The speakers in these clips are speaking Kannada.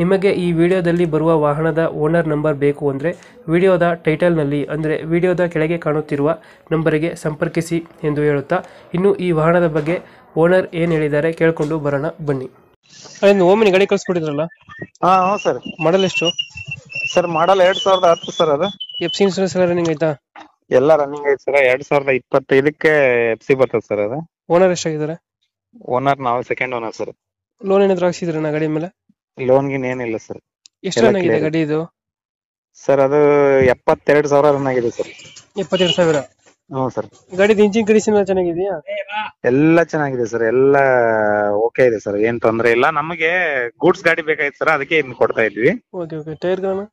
ನಿಮಗೆ ಈ ವಿಡಿಯೋದಲ್ಲಿ ಬರುವ ವಾಹನದ ಓನರ್ ನಂಬರ್ ಬೇಕು ಅಂದರೆ ವಿಡಿಯೋದ ಟೈಟಲ್ನಲ್ಲಿ ಅಂದರೆ ವಿಡಿಯೋದ ಕೆಳಗೆ ಕಾಣುತ್ತಿರುವ ನಂಬರಿಗೆ ಸಂಪರ್ಕಿಸಿ ಎಂದು ಹೇಳುತ್ತಾ ಇನ್ನು ಈ ವಾಹನದ ಬಗ್ಗೆ ಓನರ್ ಏನು ಹೇಳಿದ್ದಾರೆ ಕೇಳಿಕೊಂಡು ಬರೋಣ ಬನ್ನಿ. ಅದೇನು ಓಮಿನಿ ಗಾಡಿ ಕಳಿಸ್ಕೊಟ್ಟಿದ್ರಲ್ಲ? ಹಾ ಹ್ಞೂ ಸರ್. ಮಾಡಲ್ ಎಷ್ಟು? ಸರ್ ಮಾಡಲ್ ಎರಡ್ ಸಾವಿರದ ಹತ್ತು ಸರ್ ಅದು. ಎಫ್ ಸಿ ಇನ್ಸೂರೆನ್ಸ್ ಎಲ್ಲ ರನ್ನಿಂಗ್ ಆಯ್ತಾ ಎಲ್ಲ ರನ್ನಿಂಗ್ ಐತಿ ಸರ್ ಎರಡ್ ಸಾವಿರದ ಇಪ್ಪತ್ತೈದಕ್ಕೆ ಎಫ್ ಸಿ ಬರ್ತದೆ ಸರ್ ಅದು. ಓನರ್ ಎಷ್ಟಾಗಿದ್ದಾರೆ? ಓನರ್ ನಾವು ಸೆಕೆಂಡ್ ಓನರ್ ಸರ್. ಲೋನ್ ಏನಾದ್ರು ಹಾಕ್ಸಿದ್ರೆ ನಾ ಗಾಡಿ ಮೇಲೆ? ಲೋನ್ ಗಿನ್ ಏನಿಲ್ಲ ಸರ್ ಎಷ್ಟು ಎಲ್ಲ ರನ್ ಆಗಿದೆ clear. ಗಾಡಿ ಇದು? ಸರ್ ಅದು ಎಪ್ಪತ್ತೆರಡು ಸಾವಿರ ರನ್ ಆಗಿದೆ ಸರ್ ಎಪ್ಪತ್ತೆರಡು ಸಾವಿರ? ಹ್ಞೂ ಸರ್ ಗಾಡಿದು ಇಂಜಿನ್ ಕಂಡೀಷನ್ ಎಲ್ಲ ಚೆನ್ನಾಗಿದೆಯಾ? ಎಲ್ಲ ಚೆನ್ನಾಗಿದೆ ಸರ್ ಎಲ್ಲ ಓಕೆ ಇದೆ ಸರ್ ಏನ್ ತೊಂದ್ರೆ ಇಲ್ಲ. ನಮಗೆ ಗೂಡ್ಸ್ ಗಾಡಿ ಬೇಕಾಗಿತ್ತು ಸರ್ ಅದಕ್ಕೆ ಇದ್ನ ಕೊಡ್ತಾ ಇದ್ವಿ. ಓಕೆ ಓಕೆ ಟೈರ್ಗಳನ್ನ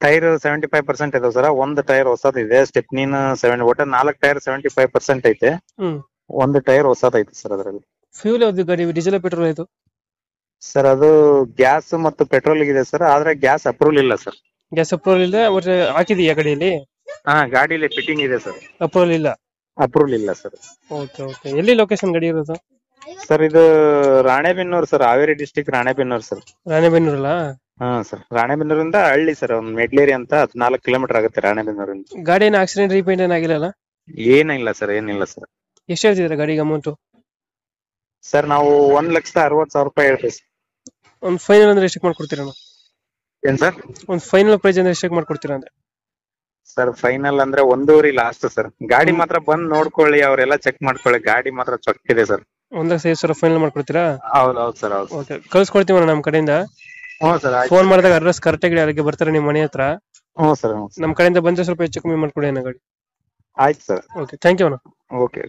ಟೈರ್ ಸೆವೆಂಟಿ ಫೈವ್ ಪರ್ಸೆಂಟ್ ಇದಾವೆ ಸರ್ ಒಂದು ಟೈರ್ ಹೊಸದಿದೆ ಸ್ಟೆಪ್ನಿನ ಸೆವೆನ್ ಒಟ್ಟು ನಾಲ್ಕು ಟೈರ್ ಸೆವೆಂಟಿ ಫೈವ್ ಪರ್ಸೆಂಟ್ ಐತೆ. ಹ್ಮ್. ಒಂದು ಟೈರ್ ಹೊಸದೈತೆ ಸರ್ ಅದರಲ್ಲಿ. ಫ್ಯೂಲ್ ಯಾವ್ದು ಗಾಡಿ? ಡೀಸೆಲ್ ಪೆಟ್ರೋಲ್ ಆಯ್ತು ಸರ್ ಅದು ಗ್ಯಾಸ್ ಮತ್ತು ಪೆಟ್ರೋಲ್ ಇದೆ ಸರ್ ಆದ್ರೆ ಗ್ಯಾಸ್ ಅಪ್ರೂವಲ್ ಇಲ್ಲ ಸರ್ ಗ್ಯಾಸ್ ಅಪ್ರೂವಲ್ ಇಲ್ಲ ಮತ್ತೆ ಹಾಕಿದೀಯಾ ಗಾಡಿಯಲ್ಲಿ? ಹಾ ಗಾಡಿಲಿ ಫಿಟ್ಟಿಂಗ್ ಇದೆ ಸರ್ ಅಪ್ರೂವಲ್ ಇಲ್ಲ. ಅಪ್ರೂವಲ್ ಇಲ್ಲ ಸರ್ ಓಕೆ ಓಕೆ ಎಲ್ಲಿ ಲೊಕೇಶನ್ ಗಾಡಿ ಇರೋದು? ಸರ್ ಇದು Ranebennur sir Haveri district Ranebennur sir ರಾಣೆಬೆನ್ನೂರಲ್ಲ? ಹಾ ಸರ್ ರಾಣೆಬೆನ್ನೂರಿಂದ ಹಳ್ಳಿ ಸರ್ ಒಂದು ಮೆಡ್ಲೇರಿ ಅಂತ ಹದಿನಾಲ್ಕು ಕಿಲೋಮೀಟರ್ ಆಗುತ್ತೆ ರಾಣೆಬೆನ್ನೂರಿಂದ. ಗಾಡಿ ಏನು ಆಕ್ಸಿಡೆಂಟ್ ರೀಪೇಂಟ್ ಏನಾಗಿಲ್ಲ ಏನಿಲ್ಲ ಸರ್ ಏನಿಲ್ಲ ಸರ್ ಎಷ್ಟು ಹೇಳ್ತಿದ್ರೆ ಗಾಡಿಗೆ ಅಮೌಂಟು ಸರ್ ನಾವು ಒಂದ್ ಲಕ್ಷದ ಅರವತ್ ಸಾವಿರ ರೂಪಾಯಿ ಹೇಳ್ತೀವಿ ಸರ್ ಒಂದು ಫೈನಲ್ ಅಂದ್ರೆ ಎಷ್ಟಕ್ಕೆ ಮಾಡ್ಕೊಡ್ತೀರಾ ಏನ್ ಸರ್ ಒಂದು ಫೈನಲ್ ಪ್ರೈಸ್ ಅಂದ್ರೆ ಎಷ್ಟಕ್ಕೆ ಮಾಡ್ಕೊಡ್ತೀರಾ ಅಂದ್ರೆ? ಸರ್ ಫೈನಲ್ ಅಂದ್ರೆ ಒಂದೂವರೆ ಲಾಸ್ಟ್ ಸರ್ ಗಾಡಿ ಮಾತ್ರ ಬಂದ್ ನೋಡ್ಕೊಳ್ಳಿ ಅವರೆಲ್ಲ ಚೆಕ್ ಮಾಡ್ಕೊಳ್ಳಿ. ಗಾಡಿ ಮಾತ್ರ ಚೊಕ್ಕಿದೆ ಸರ್ ಒಂದ್ ಲಕ್ಷ ಐದು ಸಾವಿರ ಫೈನಲ್ ಮಾಡ್ಕೊಡ್ತೀರಾ? ಹೌದು ಹೌದು ಸರ್ ಹೌದು ಓಕೆ ಕಳ್ಸ್ಕೊಡ್ತೀವಿ ನಮ್ಮ ಕಡೆಯಿಂದ. ಹ್ಞೂ ಸರ್ ಆಯ್ತು. ಫೋನ್ ಮಾಡಿದಾಗ ಅಡ್ರೆಸ್ ಕರೆಕ್ಟಾಗಿ ಅಲ್ಲಿಗೆ ಬರ್ತಾರೆ ನಿಮ್ಮ ಮನೆ ಹತ್ರ. ಹ್ಞೂ ಸರ್ ಹ್ಞೂ ಸರ್ ನಮ್ಮ ಕಡೆಯಿಂದ ಬಂದ್ರೆ ಸ್ವಲ್ಪ ಹೆಚ್ಚು ಕಮ್ಮಿ ಮಾಡ್ಕೊಡಿ ಅಣ್ಣ ಗಾಡಿ. ಆಯ್ತು ಸರ್ ಓಕೆ ಥ್ಯಾಂಕ್ ಯು ಅಣ್ಣ. ಓಕೆ